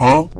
huh?